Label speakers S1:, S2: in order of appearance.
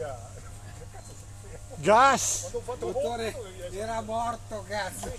S1: minchia. Gas!
S2: Dottore, era morto, cazzo!